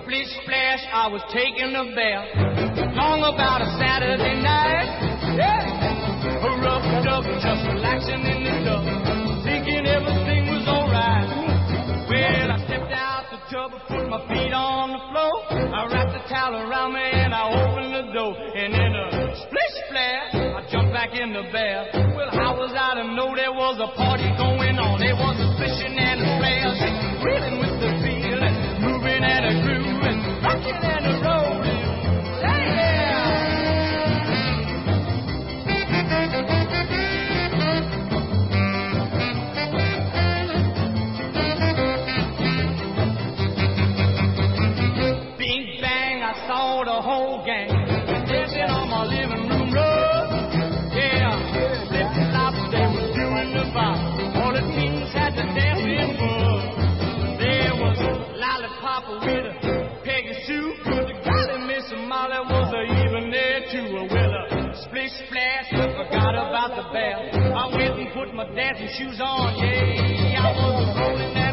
Splish splash, I was taking a bath. Long about a Saturday night. Yeah. Rubbed up, just relaxing in the tub. Thinking everything was alright. Well, I stepped out the tub, put my feet on the floor. I wrapped the towel around me and I opened the door. And in a splish splash, I jumped back in the bath. Well, how was I to know there was a party I saw the whole gang dancing on my living room rug. Yeah, flip flop, they was doing the bop. All the teens had the dancing bug. There was lollipop with a Peggy Sue. The golly Miss Molly was a even there too. Well, a splish splash, forgot about the bath. I went and put my dancing shoes on. Yeah, I was